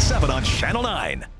7 on Channel 9.